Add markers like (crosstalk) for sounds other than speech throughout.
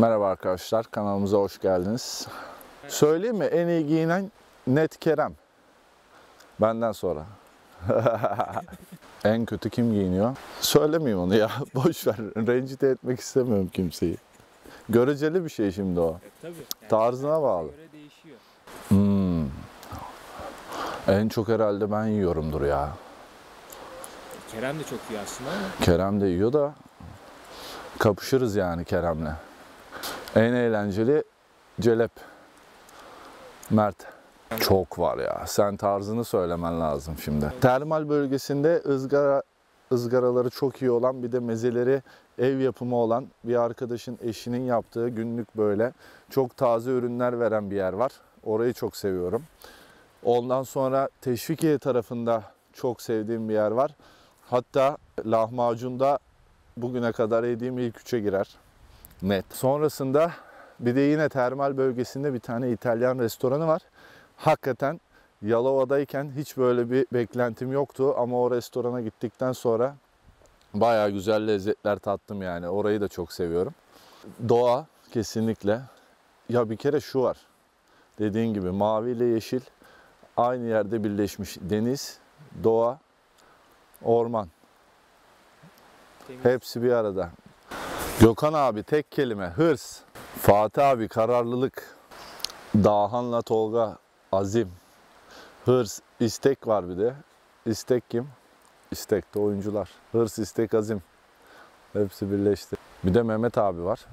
Merhaba arkadaşlar, kanalımıza hoş geldiniz. Söyleyeyim mi? En iyi giyinen net Kerem. Benden sonra. (laughs) en kötü kim giyiniyor? Söylemeyeyim onu ya. (laughs) Boş ver. Rencide etmek istemiyorum kimseyi. Göreceli bir şey şimdi o. E, tabii. Yani Tarzına bağlı. Göre değişiyor. Hmm. En çok herhalde ben yiyorumdur ya. Kerem de çok iyi aslında ama Kerem de yiyor da kapışırız yani Kerem'le. En eğlenceli Celep. Mert. Çok var ya. Sen tarzını söylemen lazım şimdi. Termal bölgesinde ızgara ızgaraları çok iyi olan bir de mezeleri ev yapımı olan bir arkadaşın eşinin yaptığı günlük böyle çok taze ürünler veren bir yer var. Orayı çok seviyorum. Ondan sonra Teşvikiye tarafında çok sevdiğim bir yer var. Hatta lahmacunda bugüne kadar yediğim ilk üçe girer. Net. Sonrasında bir de yine termal bölgesinde bir tane İtalyan restoranı var. Hakikaten Yalova'dayken hiç böyle bir beklentim yoktu ama o restorana gittikten sonra bayağı güzel lezzetler tattım yani. Orayı da çok seviyorum. Doğa kesinlikle. Ya bir kere şu var. Dediğin gibi mavi ile yeşil aynı yerde birleşmiş. Deniz, doğa, orman. temiz. Hepsi bir arada. Gökhan abi tek kelime hırs. Fatih abi kararlılık. Dahan'la Tolga azim. Hırs, istek var bir de. İstek kim? İstek de oyuncular. Hırs, istek, azim. Hepsi birleşti. Bir de Mehmet abi var.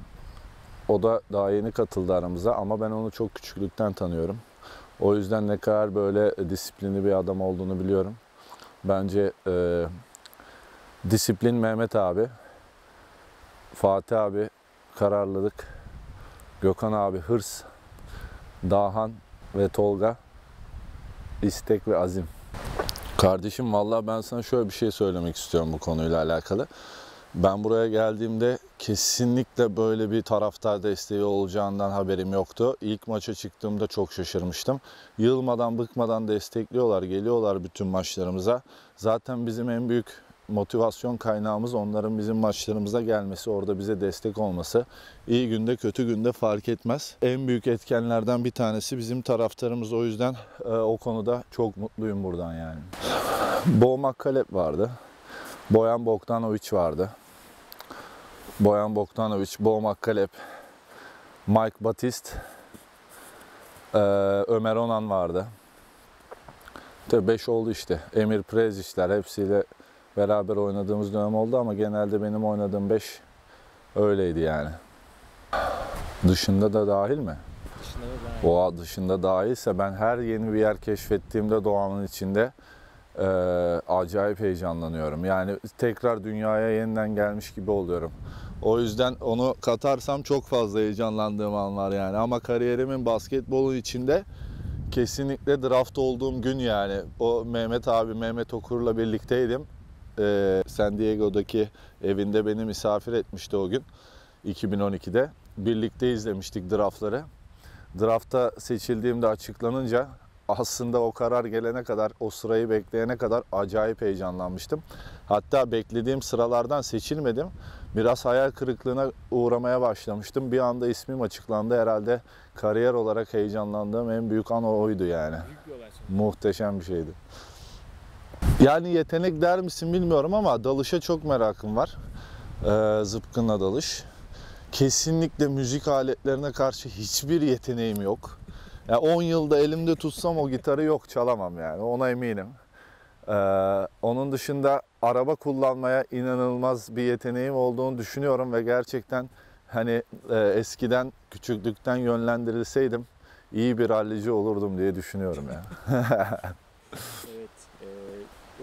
O da daha yeni katıldı aramıza ama ben onu çok küçüklükten tanıyorum. O yüzden ne kadar böyle disiplinli bir adam olduğunu biliyorum. Bence e, disiplin Mehmet abi, Fatih abi kararlılık, Gökhan abi hırs, Dahan ve Tolga istek ve azim. Kardeşim vallahi ben sana şöyle bir şey söylemek istiyorum bu konuyla alakalı. Ben buraya geldiğimde kesinlikle böyle bir taraftar desteği olacağından haberim yoktu. İlk maça çıktığımda çok şaşırmıştım. Yılmadan bıkmadan destekliyorlar, geliyorlar bütün maçlarımıza. Zaten bizim en büyük motivasyon kaynağımız onların bizim maçlarımıza gelmesi, orada bize destek olması. İyi günde kötü günde fark etmez. En büyük etkenlerden bir tanesi bizim taraftarımız. O yüzden e, o konuda çok mutluyum buradan yani. Boğmak Kalep vardı. Boyan Bogdanovic vardı. Boyan Bogdanovic, Boğmak Kalep, Mike Batist, e, Ömer Onan vardı. Tabii 5 oldu işte. Emir Prezic'ler hepsiyle beraber oynadığımız dönem oldu ama genelde benim oynadığım 5 öyleydi yani. Dışında da dahil mi? Dışında da daha Doğa dışında dahilse ben her yeni bir yer keşfettiğimde doğanın içinde eee, acayip heyecanlanıyorum. Yani tekrar dünyaya yeniden gelmiş gibi oluyorum. O yüzden onu katarsam çok fazla heyecanlandığım an var yani. Ama kariyerimin basketbolun içinde kesinlikle draft olduğum gün yani. O Mehmet abi, Mehmet Okur'la birlikteydim. Eee, San Diego'daki evinde beni misafir etmişti o gün. 2012'de. Birlikte izlemiştik draftları drafta seçildiğimde açıklanınca aslında o karar gelene kadar, o sırayı bekleyene kadar acayip heyecanlanmıştım. Hatta beklediğim sıralardan seçilmedim. Biraz hayal kırıklığına uğramaya başlamıştım. Bir anda ismim açıklandı. Herhalde kariyer olarak heyecanlandığım en büyük an oydu yani. Muhteşem bir şeydi. Yani yetenek der misin bilmiyorum ama dalışa çok merakım var. Ee, zıpkınla dalış. Kesinlikle müzik aletlerine karşı hiçbir yeteneğim yok. Ya 10 yılda elimde tutsam o gitarı yok çalamam yani ona eminim. Ee, onun dışında araba kullanmaya inanılmaz bir yeteneğim olduğunu düşünüyorum ve gerçekten hani e, eskiden küçüklükten yönlendirilseydim iyi bir rallici olurdum diye düşünüyorum ya. (laughs)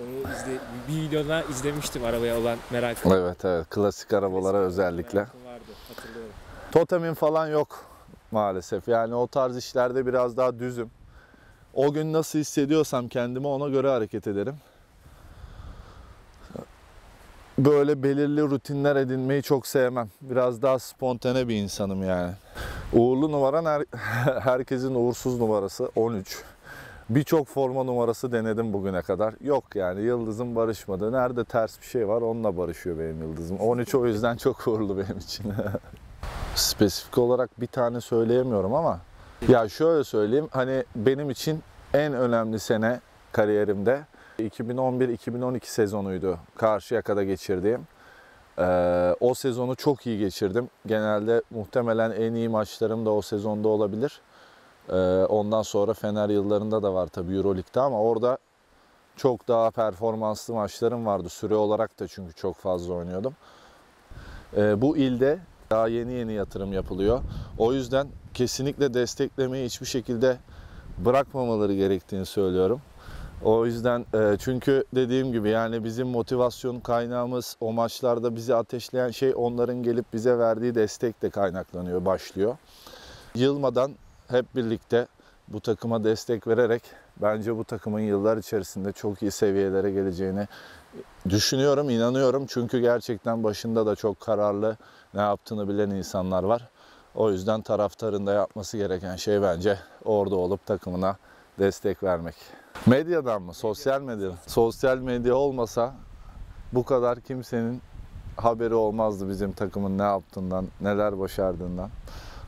Onu izle, bir videoda izlemiştim arabaya olan merakım. Evet evet klasik arabalara özellikle. Merakım vardı hatırlıyorum. Totemin falan yok maalesef. Yani o tarz işlerde biraz daha düzüm. O gün nasıl hissediyorsam kendimi ona göre hareket ederim. Böyle belirli rutinler edinmeyi çok sevmem. Biraz daha spontane bir insanım yani. Uğurlu numaran her- (laughs) herkesin uğursuz numarası 13. Birçok forma numarası denedim bugüne kadar. Yok yani yıldızım barışmadı. Nerede ters bir şey var onunla barışıyor benim yıldızım. 13 o yüzden çok uğurlu benim için. (laughs) spesifik olarak bir tane söyleyemiyorum ama ya şöyle söyleyeyim hani benim için en önemli sene kariyerimde 2011-2012 sezonuydu Karşıyaka'da geçirdiğim. Ee, o sezonu çok iyi geçirdim. Genelde muhtemelen en iyi maçlarım da o sezonda olabilir. Ee, ondan sonra Fener yıllarında da var tabii Euroleague'de ama orada çok daha performanslı maçlarım vardı. Süre olarak da çünkü çok fazla oynuyordum. Ee, bu ilde daha yeni yeni yatırım yapılıyor. O yüzden kesinlikle desteklemeyi hiçbir şekilde bırakmamaları gerektiğini söylüyorum. O yüzden e, çünkü dediğim gibi yani bizim motivasyon kaynağımız o maçlarda bizi ateşleyen şey onların gelip bize verdiği destekle kaynaklanıyor, başlıyor. Yılmadan hep birlikte bu takıma destek vererek bence bu takımın yıllar içerisinde çok iyi seviyelere geleceğini düşünüyorum, inanıyorum. Çünkü gerçekten başında da çok kararlı, ne yaptığını bilen insanlar var. O yüzden taraftarın da yapması gereken şey bence orada olup takımına destek vermek. Medyadan mı? Sosyal medyadan. Sosyal medya olmasa bu kadar kimsenin haberi olmazdı bizim takımın ne yaptığından, neler başardığından.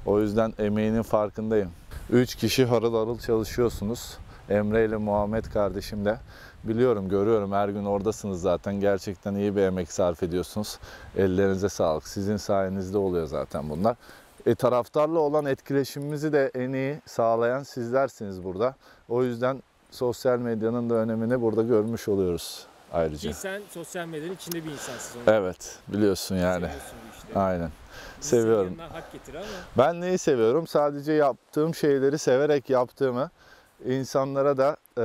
O yüzden emeğinin farkındayım. Üç kişi harıl harıl çalışıyorsunuz. Emre ile Muhammed kardeşim de. Biliyorum, görüyorum her gün oradasınız zaten. Gerçekten iyi bir emek sarf ediyorsunuz. Ellerinize sağlık. Sizin sayenizde oluyor zaten bunlar. E, taraftarla olan etkileşimimizi de en iyi sağlayan sizlersiniz burada. O yüzden sosyal medyanın da önemini burada görmüş oluyoruz ayrıca. Ki sen sosyal medyanın içinde bir insansın. Evet, biliyorsun yani. işleri. Aynen. Seviyorum. hak getir ama Ben neyi seviyorum? Sadece yaptığım şeyleri severek yaptığımı, insanlara da e,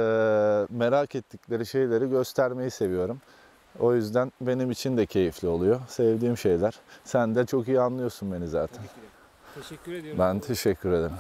merak ettikleri şeyleri göstermeyi seviyorum. O yüzden benim için de keyifli oluyor. Sevdiğim şeyler. Sen de çok iyi anlıyorsun beni zaten. Teşekkür ediyorum. Ben teşekkür ederim.